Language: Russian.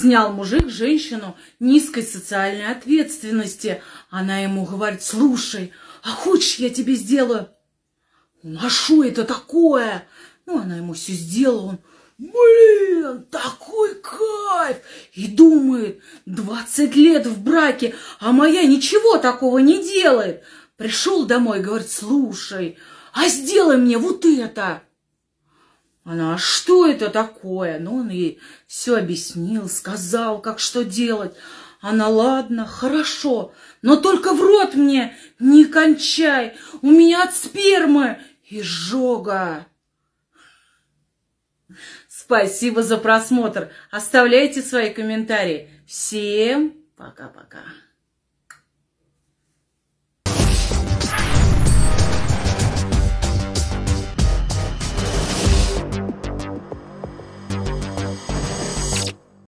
Снял мужик женщину низкой социальной ответственности. Она ему говорит, слушай, а хочешь, я тебе сделаю? А что это такое? Ну, она ему все сделала, он, блин, такой кайф! И думает, 20 лет в браке, а моя ничего такого не делает. Пришел домой, говорит, слушай, а сделай мне вот это. Она, а что это такое? Ну, он ей все объяснил, сказал, как что делать. Она, ладно, хорошо, но только в рот мне не кончай, у меня от спермы изжога. Спасибо за просмотр. Оставляйте свои комментарии. Всем пока-пока.